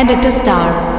And it is dark.